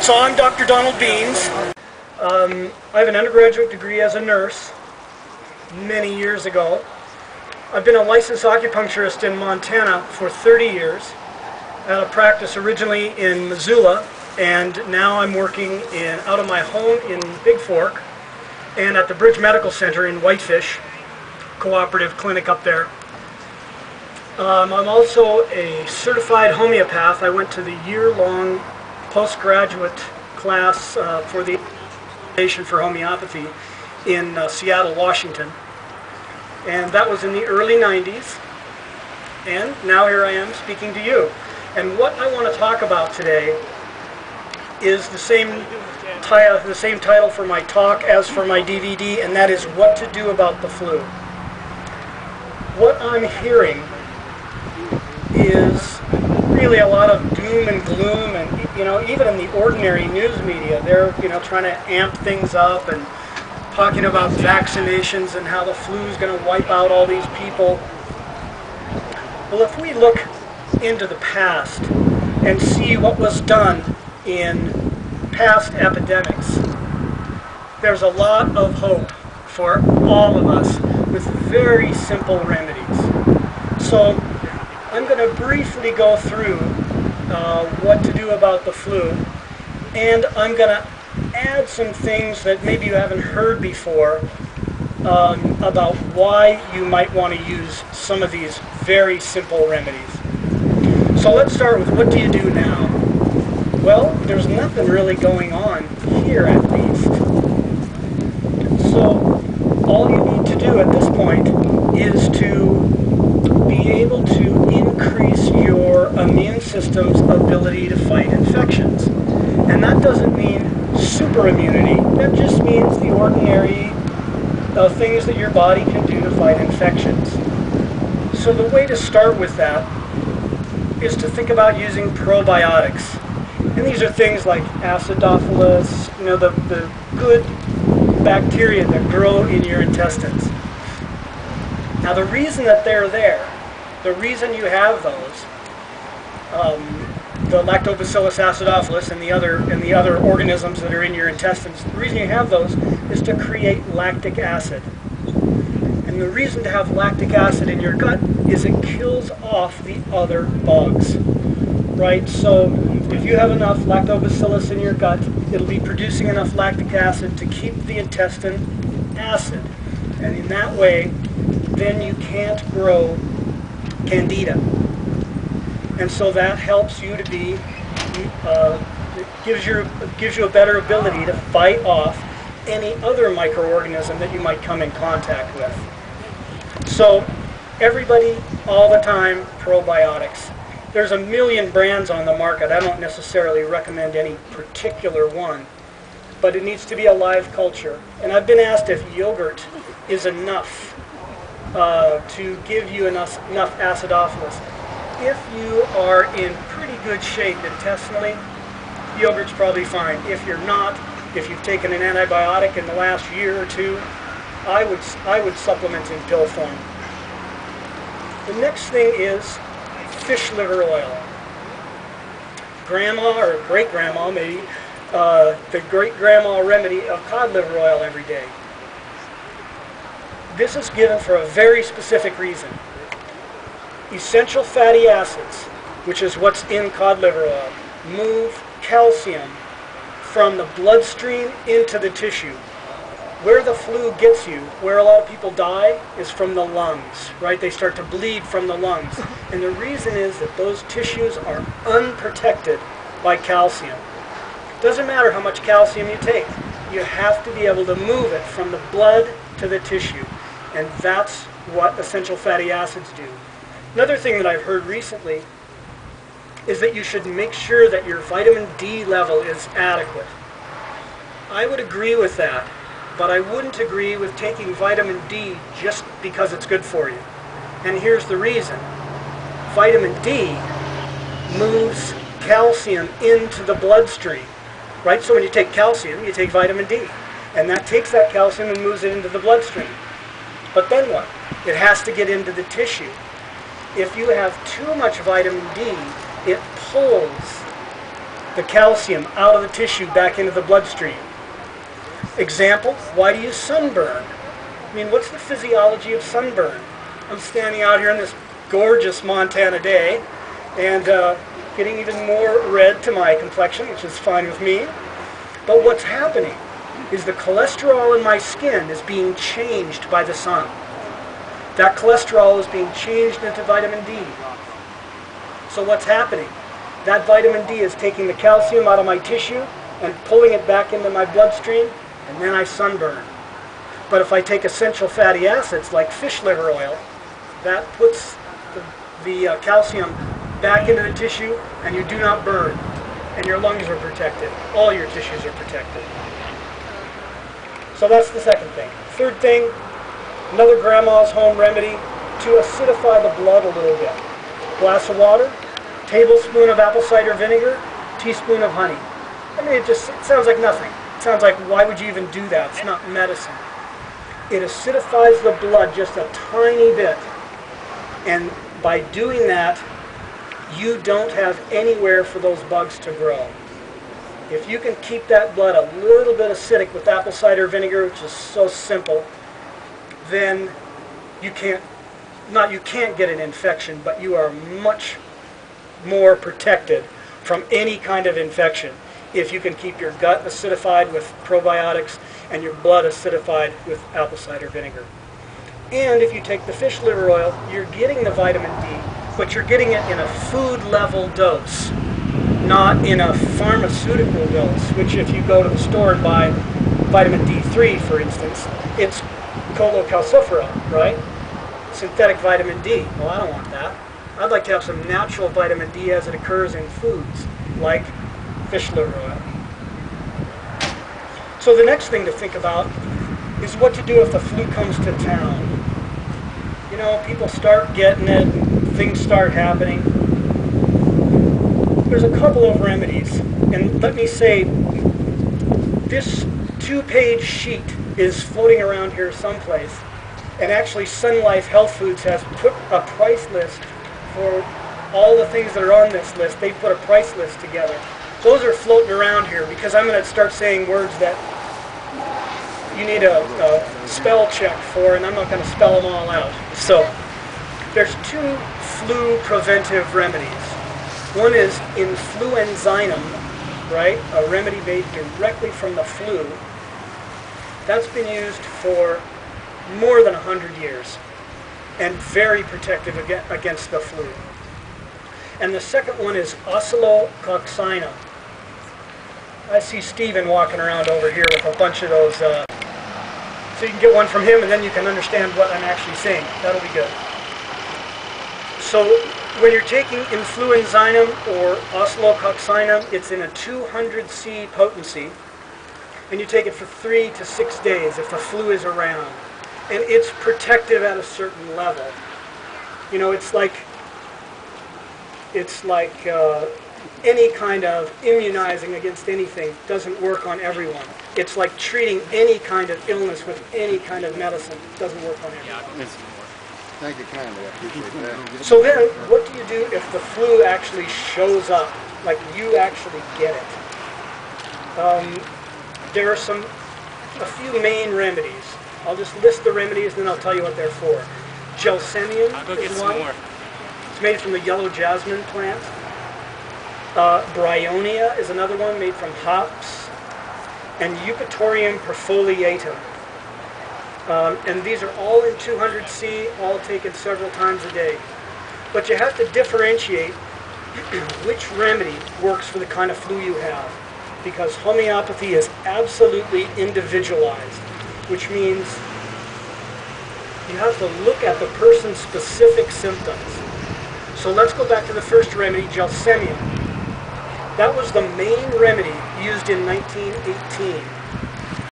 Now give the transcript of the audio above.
So I'm Dr. Donald Beans. Um, I have an undergraduate degree as a nurse many years ago. I've been a licensed acupuncturist in Montana for 30 years. at a practice originally in Missoula, and now I'm working in out of my home in Bigfork and at the Bridge Medical Center in Whitefish, cooperative clinic up there. Um, I'm also a certified homeopath. I went to the year-long postgraduate class uh, for the Foundation for Homeopathy in uh, Seattle, Washington. And that was in the early 90s. And now here I am speaking to you. And what I want to talk about today is the same, the same title for my talk as for my DVD, and that is What to Do About the Flu. What I'm hearing is really a lot of doom and gloom and you know even in the ordinary news media they're you know trying to amp things up and talking about vaccinations and how the flu is going to wipe out all these people. Well if we look into the past and see what was done in past epidemics there's a lot of hope for all of us with very simple remedies. So I'm going to briefly go through uh, what to do about the flu, and I'm going to add some things that maybe you haven't heard before um, about why you might want to use some of these very simple remedies. So let's start with what do you do now? Well, there's nothing really going on here at least. So all you need to do at this point is to be able to increase your immune system's ability to fight infections. And that doesn't mean super immunity, that just means the ordinary uh, things that your body can do to fight infections. So the way to start with that is to think about using probiotics. And these are things like acidophilus, you know, the, the good bacteria that grow in your intestines. Now the reason that they're there the reason you have those, um, the lactobacillus acidophilus and the other and the other organisms that are in your intestines, the reason you have those is to create lactic acid. And the reason to have lactic acid in your gut is it kills off the other bugs. Right? So if you have enough lactobacillus in your gut, it'll be producing enough lactic acid to keep the intestine acid. And in that way, then you can't grow candida. And so that helps you to be, uh, gives, your, gives you a better ability to fight off any other microorganism that you might come in contact with. So everybody, all the time, probiotics. There's a million brands on the market. I don't necessarily recommend any particular one, but it needs to be a live culture. And I've been asked if yogurt is enough uh, to give you enough, enough acidophilus. If you are in pretty good shape intestinally, yogurt's probably fine. If you're not, if you've taken an antibiotic in the last year or two, I would, I would supplement in pill form. The next thing is fish liver oil. Grandma or great-grandma maybe, uh, the great-grandma remedy of cod liver oil every day. This is given for a very specific reason. Essential fatty acids, which is what's in cod liver oil, move calcium from the bloodstream into the tissue. Where the flu gets you, where a lot of people die, is from the lungs, right? They start to bleed from the lungs. And the reason is that those tissues are unprotected by calcium. Doesn't matter how much calcium you take. You have to be able to move it from the blood to the tissue. And that's what essential fatty acids do. Another thing that I've heard recently is that you should make sure that your vitamin D level is adequate. I would agree with that, but I wouldn't agree with taking vitamin D just because it's good for you. And here's the reason. Vitamin D moves calcium into the bloodstream, right? So when you take calcium, you take vitamin D. And that takes that calcium and moves it into the bloodstream. But then what? It has to get into the tissue. If you have too much vitamin D, it pulls the calcium out of the tissue back into the bloodstream. Example, why do you sunburn? I mean, what's the physiology of sunburn? I'm standing out here in this gorgeous Montana day and uh, getting even more red to my complexion, which is fine with me. But what's happening is the cholesterol in my skin is being changed by the sun. That cholesterol is being changed into vitamin D. So what's happening? That vitamin D is taking the calcium out of my tissue and pulling it back into my bloodstream, and then I sunburn. But if I take essential fatty acids like fish liver oil, that puts the, the uh, calcium back into the tissue and you do not burn. And your lungs are protected. All your tissues are protected. So that's the second thing. Third thing, another grandma's home remedy to acidify the blood a little bit. Glass of water, tablespoon of apple cider vinegar, teaspoon of honey. I mean, it just it sounds like nothing. It sounds like, why would you even do that? It's not medicine. It acidifies the blood just a tiny bit. And by doing that, you don't have anywhere for those bugs to grow. If you can keep that blood a little bit acidic with apple cider vinegar, which is so simple, then you can't, not you can't get an infection, but you are much more protected from any kind of infection if you can keep your gut acidified with probiotics and your blood acidified with apple cider vinegar. And if you take the fish liver oil, you're getting the vitamin D, but you're getting it in a food level dose, not in a pharmaceutical dose, which if you go to the store and buy vitamin D3, for instance, it's cholecalciferol, right? Synthetic vitamin D. Well, I don't want that. I'd like to have some natural vitamin D as it occurs in foods, like fish liver oil. So the next thing to think about is what to do if the flu comes to town. You know, people start getting it, things start happening. There's a couple of remedies, and let me say, this two-page sheet is floating around here someplace, and actually Sun Life Health Foods has put a price list for all the things that are on this list. They put a price list together. Those are floating around here because I'm going to start saying words that you need a, a spell check for, and I'm not going to spell them all out. So there's two flu preventive remedies. One is influenzinum, right? A remedy made directly from the flu. That's been used for more than 100 years and very protective against the flu. And the second one is oscillococcinum. I see Stephen walking around over here with a bunch of those. Uh, so you can get one from him and then you can understand what I'm actually saying. That'll be good. So when you're taking influenzinum or oscillococcinum, it's in a 200C potency. And you take it for three to six days if the flu is around. And it's protective at a certain level. You know, it's like, it's like uh, any kind of immunizing against anything doesn't work on everyone. It's like treating any kind of illness with any kind of medicine. Doesn't work on everyone. Thank you kindly. I appreciate that. So then, what do you do if the flu actually shows up, like you actually get it? Um, there are some, a few main remedies. I'll just list the remedies, then I'll tell you what they're for. Gelsemium I'll go get is some one. more. It's made from the yellow jasmine plant. Uh, Bryonia is another one made from hops. And Eupatorium perfoliatum. Um, and these are all in 200C, all taken several times a day. But you have to differentiate which remedy works for the kind of flu you have. Because homeopathy is absolutely individualized, which means you have to look at the person's specific symptoms. So let's go back to the first remedy, gelsemium. That was the main remedy used in 1918